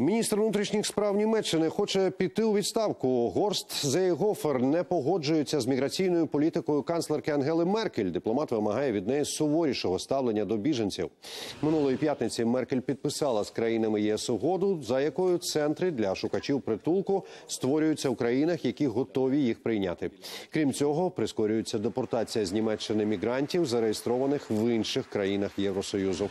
Міністр внутрішніх справ Німеччини хоче піти у відставку. Горст Зейгофер не погоджується з міграційною політикою канцлерки Ангели Меркель. Дипломат вимагає від неї суворішого ставлення до біженців. Минулої п'ятниці Меркель підписала з країнами ЄС угоду, за якою центри для шукачів притулку створюються у країнах, які готові їх прийняти. Крім цього, прискорюється депортація з Німеччини мігрантів, зареєстрованих в інших країнах Євросоюзу.